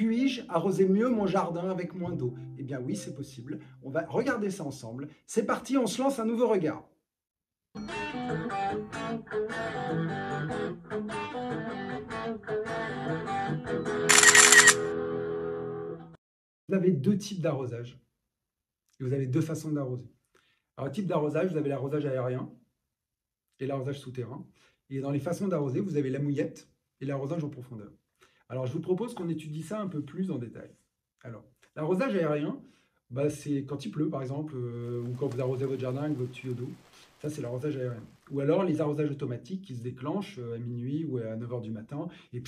Puis-je arroser mieux mon jardin avec moins d'eau? Eh bien oui, c'est possible. On va regarder ça ensemble. C'est parti, on se lance un nouveau regard. Vous avez deux types d'arrosage. Vous avez deux façons d'arroser. Alors, type d'arrosage, vous avez l'arrosage aérien et l'arrosage souterrain. Et dans les façons d'arroser, vous avez la mouillette et l'arrosage en profondeur. Alors, je vous propose qu'on étudie ça un peu plus en détail. Alors, l'arrosage aérien, bah, c'est quand il pleut, par exemple, euh, ou quand vous arrosez votre jardin avec votre tuyau d'eau. Ça, c'est l'arrosage aérien. Ou alors les arrosages automatiques qui se déclenchent euh, à minuit ou à 9h du matin et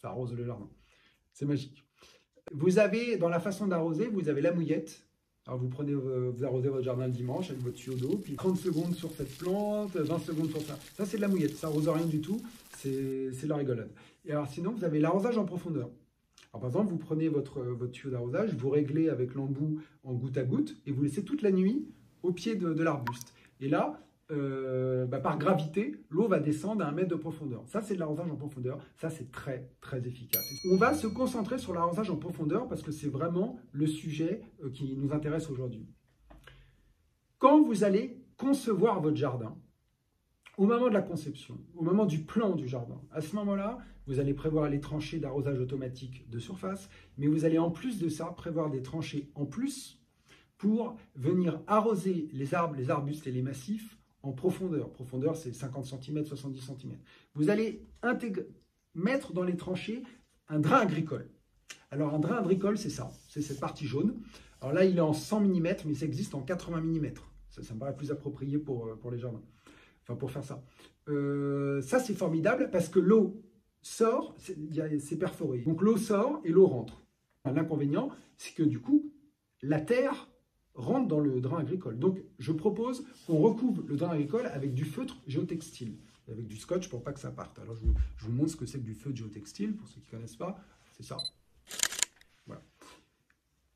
ça arrose le jardin. C'est magique. Vous avez, dans la façon d'arroser, vous avez la mouillette. Alors vous prenez, vous arrosez votre jardin le dimanche avec votre tuyau d'eau, puis 30 secondes sur cette plante, 20 secondes sur ça. Ça, c'est de la mouillette. Ça arrose rien du tout. C'est la rigolade. Et alors sinon, vous avez l'arrosage en profondeur. Alors, par exemple, vous prenez votre, votre tuyau d'arrosage, vous réglez avec l'embout en goutte à goutte et vous laissez toute la nuit au pied de, de l'arbuste. Et là, euh, bah, par gravité, l'eau va descendre à un mètre de profondeur. Ça, c'est de l'arrosage en profondeur. Ça, c'est très, très efficace. On va se concentrer sur l'arrosage en profondeur parce que c'est vraiment le sujet euh, qui nous intéresse aujourd'hui. Quand vous allez concevoir votre jardin, au moment de la conception, au moment du plan du jardin, à ce moment-là, vous allez prévoir les tranchées d'arrosage automatique de surface, mais vous allez en plus de ça prévoir des tranchées en plus pour venir arroser les arbres, les arbustes et les massifs en profondeur. Profondeur, c'est 50 cm, 70 cm. Vous allez mettre dans les tranchées un drain agricole. Alors, un drain agricole, c'est ça, c'est cette partie jaune. Alors là, il est en 100 mm, mais ça existe en 80 mm. Ça, me paraît plus approprié pour, euh, pour les jardins. Enfin, pour faire ça. Euh, ça, c'est formidable parce que l'eau sort, c'est perforé. Donc, l'eau sort et l'eau rentre. L'inconvénient, c'est que du coup, la terre rentre dans le drain agricole. Donc, je propose qu'on recouvre le drain agricole avec du feutre géotextile, avec du scotch pour pas que ça parte. Alors, je vous, montre ce que c'est que du feutre géotextile, pour ceux qui ne connaissent pas. C'est ça. Voilà.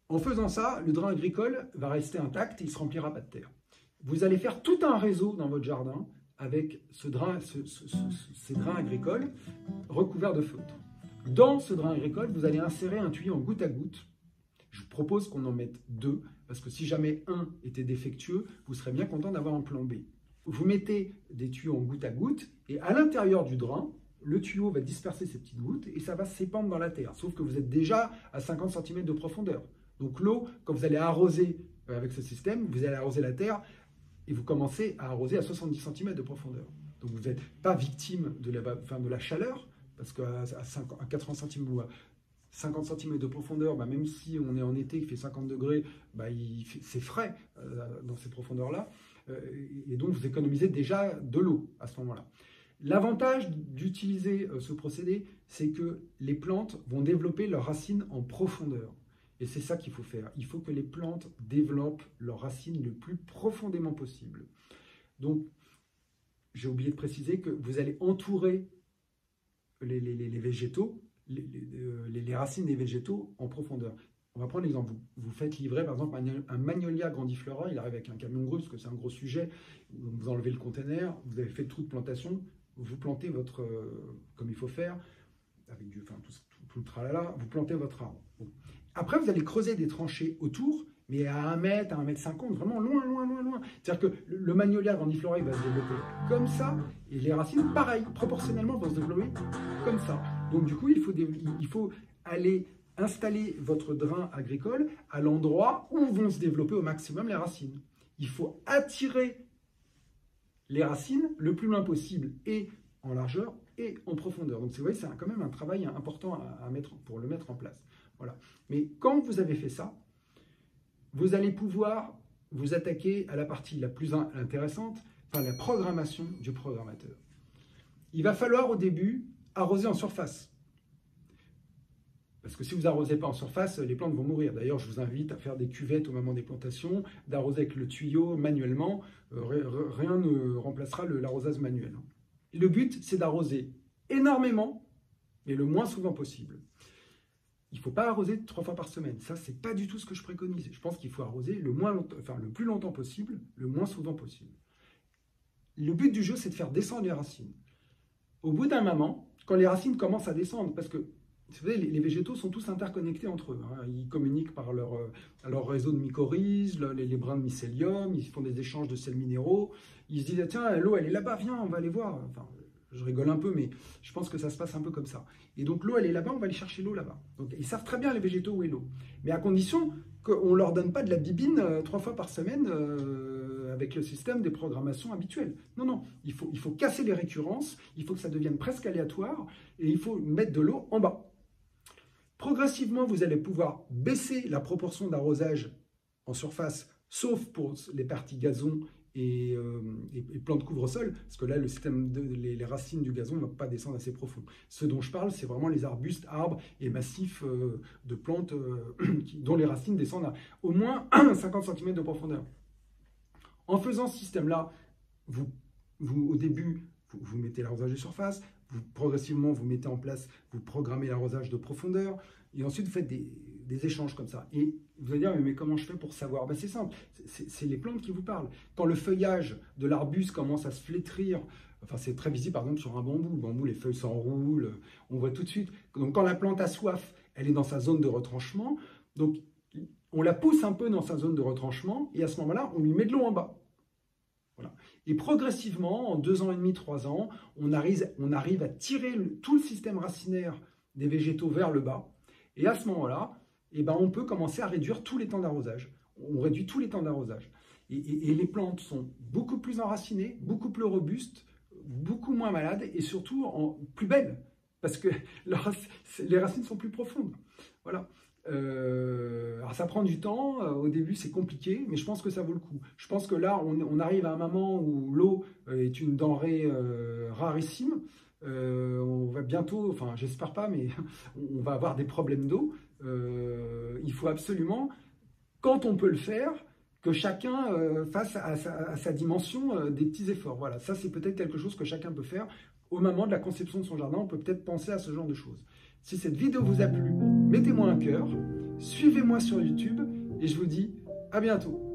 En faisant ça, le drain agricole va rester intact et il ne se remplira pas de terre. Vous allez faire tout un réseau dans votre jardin avec ce drain, ces drains agricoles recouverts de feutre. Dans ce drain agricole, vous allez insérer un tuyau en goutte à goutte. Je propose qu'on en mette deux parce que si jamais un était défectueux, vous serez bien content d'avoir un plan B. Vous mettez des tuyaux en goutte à goutte, et à l'intérieur du drain, le tuyau va disperser ces petites gouttes et ça va s'épandre dans la terre. Sauf que vous êtes déjà à 50 cm de profondeur. Donc l'eau, quand vous allez arroser euh, avec ce système, vous allez arroser la terre et vous commencez à arroser à 70 cm de profondeur. Donc vous n'êtes pas victime de la, de la chaleur, parce qu'à à 80 cm ou 50 cm de profondeur, bah, même si on est en été, il fait 50 degrés, bah, c'est frais euh, dans ces profondeurs-là. Euh, et donc, vous économisez déjà de l'eau à ce moment-là. L'avantage d'utiliser euh, ce procédé, c'est que les plantes vont développer leurs racines en profondeur. Et c'est ça qu'il faut faire. Il faut que les plantes développent leurs racines le plus profondément possible. Donc, j'ai oublié de préciser que vous allez entourer les végétaux euh, les, racines des végétaux en profondeur. On va prendre l'exemple. Vous, faites livrer, par exemple, un, magnolia grandiflora, il arrive avec un camion gros, parce que c'est un gros sujet. Vous enlevez le container, vous avez fait le trou de plantation, vous plantez votre, euh, comme il faut faire, avec du, enfin, tout, le tralala, vous plantez votre arbre. Après, vous allez creuser des tranchées autour, mais à 1 mètre, à 1 mètre 50, vraiment loin, loin, loin, loin. C'est-à-dire que le, magnolia grandiflora, il va se développer comme ça, et les racines, pareil, proportionnellement, vont se développer comme ça. Donc du coup, il faut, aller installer votre drain agricole à l'endroit où vont se développer au maximum les racines. Il faut attirer les racines le plus loin possible et en largeur et en profondeur. Donc vous voyez, c'est quand même un travail important à, mettre pour le mettre en place. Voilà. Mais quand vous avez fait ça, vous allez pouvoir vous attaquer à la partie la plus intéressante, enfin la programmation du programmateur. Il va falloir au début arroser en surface. Parce que si vous arrosez pas en surface, les plantes vont mourir. D'ailleurs, je vous invite à faire des cuvettes au moment des plantations, d'arroser avec le tuyau manuellement. Euh, rien ne remplacera l'arrosage manuel. Le but, c'est d'arroser énormément, mais le moins souvent possible. Il ne faut pas arroser trois fois par semaine. Ça, c'est pas du tout ce que je préconise. Je pense qu'il faut arroser le, moins le plus longtemps possible, le moins souvent possible. Le but du jeu, c'est de faire descendre les racines. Au bout d'un moment, quand les racines commencent à descendre, parce que Vous savez, les, végétaux sont tous interconnectés entre eux. Hein. Ils communiquent par leur, euh, réseau de mycorhizes, les, brins de mycélium, ils font des échanges de sels minéraux. Ils se disent, tiens, l'eau, elle est là-bas, viens, on va aller voir. Enfin, je rigole un peu, mais je pense que ça se passe un peu comme ça. Et donc l'eau, elle est là-bas, on va aller chercher l'eau là-bas. Donc ils savent très bien les végétaux où est l'eau. Mais à condition qu'on ne leur donne pas de la bibine euh, trois fois par semaine euh, avec le système des programmations habituelles. Non, non, il faut, il faut casser les récurrences, il faut que ça devienne presque aléatoire, et il faut mettre de l'eau en bas. Progressivement, vous allez pouvoir baisser la proportion d'arrosage en surface, sauf pour les parties gazon euh, et, plantes couvre-sol, parce que là, le système de, les, racines du gazon ne vont pas descendre assez profond. Ce dont je parle, c'est vraiment les arbustes, arbres et massifs euh, de plantes euh, dont les racines descendent à au moins 50 cm de profondeur. En faisant ce système-là, vous, au début, vous, mettez l'arrosage de surface, vous, progressivement, vous mettez en place, vous programmez l'arrosage de profondeur, et ensuite vous faites des, des échanges comme ça. Et vous allez dire, mais comment je fais pour savoir? Ben, C'est simple, c'est les plantes qui vous parlent. Quand le feuillage de l'arbuste commence à se flétrir, enfin c'est très visible par exemple sur un bambou, le bambou, les feuilles s'enroulent, on voit tout de suite. Donc quand la plante a soif, elle est dans sa zone de retranchement, donc on la pousse un peu dans sa zone de retranchement, et à ce moment-là, on lui met de l'eau en bas. Voilà. Et progressivement, en deux ans et demi, trois ans, on arrive, à tirer tout le système racinaire des végétaux vers le bas. Et à ce moment-là, eh ben, on peut commencer à réduire tous les temps d'arrosage. On réduit tous les temps d'arrosage. Et, les plantes sont beaucoup plus enracinées, beaucoup plus robustes, beaucoup moins malades et surtout plus belles parce que les racines sont plus profondes. Voilà. Euh, alors ça prend du temps, euh, au début c'est compliqué, mais je pense que ça vaut le coup. Je pense que là on, arrive à un moment où l'eau euh, est une denrée rarissime. on va bientôt, enfin j'espère pas, mais on va avoir des problèmes d'eau. Il faut absolument, quand on peut le faire, que chacun fasse à sa, dimension des petits efforts. Voilà, ça c'est peut-être quelque chose que chacun peut faire. Au moment de la conception de son jardin, on peut peut-être penser à ce genre de choses. Si cette vidéo vous a plu, mettez-moi un cœur, suivez-moi sur YouTube et je vous dis à bientôt.